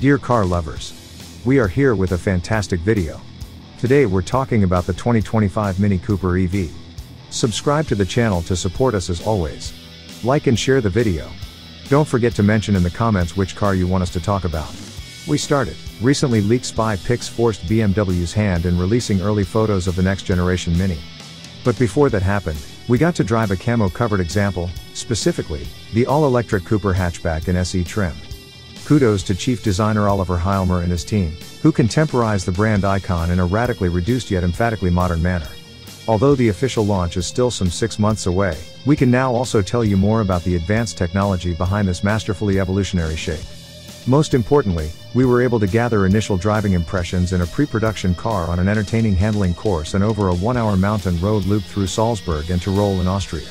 Dear car lovers, we are here with a fantastic video. Today we're talking about the 2025 Mini Cooper EV. Subscribe to the channel to support us as always. Like and share the video. Don't forget to mention in the comments which car you want us to talk about. We started. Recently leaked spy pics forced BMW's hand in releasing early photos of the next generation Mini. But before that happened, we got to drive a camo covered example, specifically, the all-electric Cooper hatchback in SE trim. Kudos to chief designer Oliver Heilmer and his team, who contemporized the brand icon in a radically reduced yet emphatically modern manner. Although the official launch is still some six months away, we can now also tell you more about the advanced technology behind this masterfully evolutionary shape. Most importantly, we were able to gather initial driving impressions in a pre-production car on an entertaining handling course and over a one-hour mountain road loop through Salzburg and Tyrol in Austria.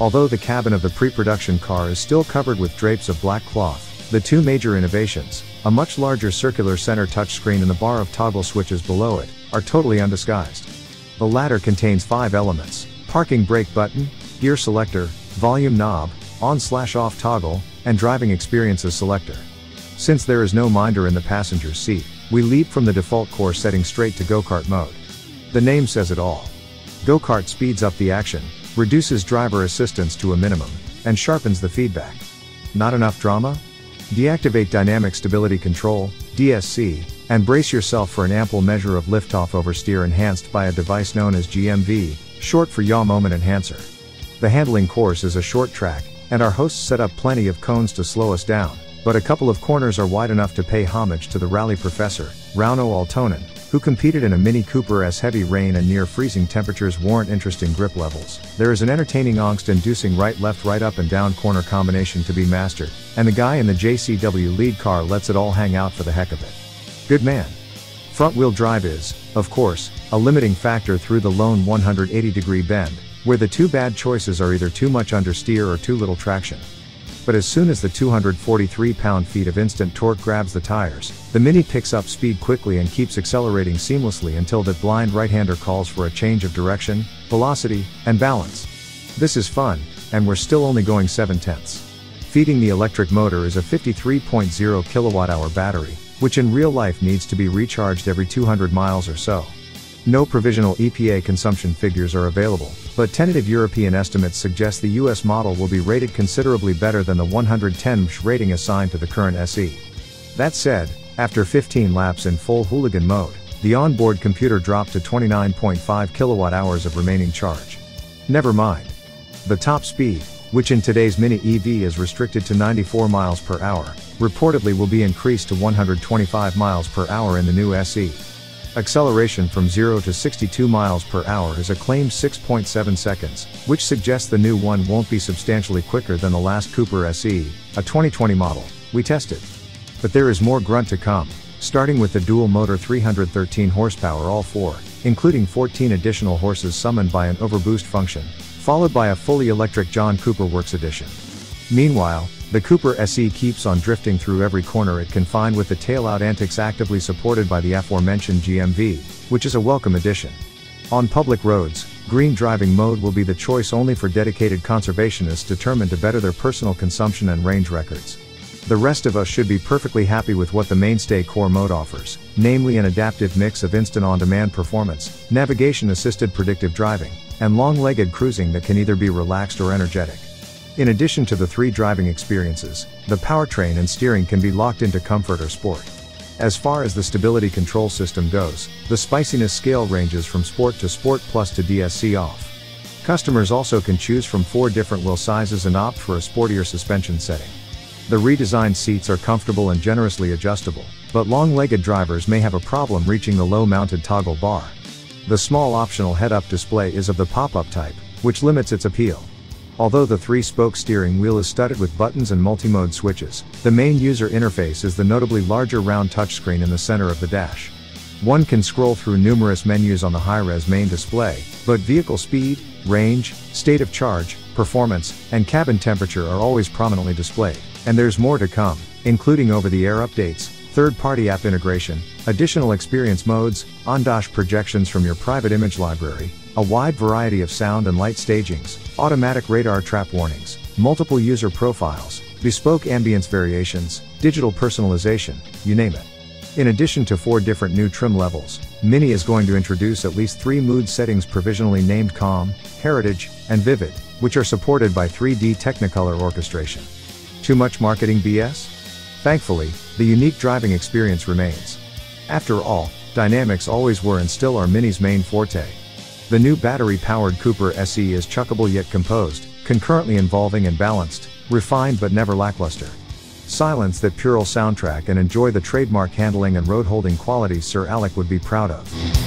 Although the cabin of the pre-production car is still covered with drapes of black cloth, the two major innovations, a much larger circular center touchscreen and the bar of toggle switches below it, are totally undisguised. The latter contains five elements, parking brake button, gear selector, volume knob, on slash off toggle, and driving experiences selector. Since there is no minder in the passenger seat, we leap from the default core setting straight to go-kart mode. The name says it all. Go-kart speeds up the action, reduces driver assistance to a minimum, and sharpens the feedback. Not enough drama? Deactivate Dynamic Stability Control, DSC, and brace yourself for an ample measure of liftoff oversteer enhanced by a device known as GMV, short for Yaw Moment Enhancer. The handling course is a short track, and our hosts set up plenty of cones to slow us down, but a couple of corners are wide enough to pay homage to the rally professor, Rauno Aaltonen, who competed in a Mini Cooper as heavy rain and near freezing temperatures warrant interesting grip levels. There is an entertaining angst-inducing right-left right-up and down corner combination to be mastered, and the guy in the JCW lead car lets it all hang out for the heck of it. Good man. Front-wheel drive is, of course, a limiting factor through the lone 180 degree bend, where the two bad choices are either too much understeer or too little traction but as soon as the 243 pound-feet of instant torque grabs the tires, the Mini picks up speed quickly and keeps accelerating seamlessly until that blind right-hander calls for a change of direction, velocity, and balance. This is fun, and we're still only going 7 tenths. Feeding the electric motor is a 53.0 kilowatt-hour battery, which in real life needs to be recharged every 200 miles or so. No provisional EPA consumption figures are available, but tentative European estimates suggest the US model will be rated considerably better than the 110 mH rating assigned to the current SE. That said, after 15 laps in full hooligan mode, the onboard computer dropped to 29.5 kilowatt hours of remaining charge. Never mind. The top speed, which in today's Mini EV is restricted to 94 miles per hour, reportedly will be increased to 125 miles per hour in the new SE. Acceleration from 0 to 62 miles per hour is a claimed 6.7 seconds, which suggests the new one won't be substantially quicker than the last Cooper SE, a 2020 model, we tested. But there is more grunt to come, starting with the dual motor 313 horsepower all four, including 14 additional horses summoned by an overboost function, followed by a fully electric John Cooper Works edition. Meanwhile, the Cooper SE keeps on drifting through every corner it can find with the tail-out antics actively supported by the aforementioned GMV, which is a welcome addition. On public roads, green driving mode will be the choice only for dedicated conservationists determined to better their personal consumption and range records. The rest of us should be perfectly happy with what the mainstay core mode offers, namely an adaptive mix of instant on-demand performance, navigation-assisted predictive driving, and long-legged cruising that can either be relaxed or energetic. In addition to the three driving experiences, the powertrain and steering can be locked into comfort or sport. As far as the stability control system goes, the spiciness scale ranges from sport to sport plus to DSC off. Customers also can choose from four different wheel sizes and opt for a sportier suspension setting. The redesigned seats are comfortable and generously adjustable, but long-legged drivers may have a problem reaching the low-mounted toggle bar. The small optional head-up display is of the pop-up type, which limits its appeal. Although the three-spoke steering wheel is studded with buttons and multi-mode switches, the main user interface is the notably larger round touchscreen in the center of the dash. One can scroll through numerous menus on the high-res main display, but vehicle speed, range, state of charge, performance, and cabin temperature are always prominently displayed. And there's more to come, including over-the-air updates, third-party app integration, additional experience modes, on-dash projections from your private image library, a wide variety of sound and light stagings, automatic radar trap warnings, multiple user profiles, bespoke ambience variations, digital personalization, you name it. In addition to four different new trim levels, Mini is going to introduce at least three mood settings provisionally named Calm, Heritage, and Vivid, which are supported by 3D Technicolor orchestration. Too much marketing BS? Thankfully, the unique driving experience remains. After all, dynamics always were and still are Mini's main forte. The new battery-powered Cooper SE is chuckable yet composed, concurrently involving and balanced, refined but never lackluster. Silence that puerile soundtrack and enjoy the trademark handling and road holding qualities Sir Alec would be proud of.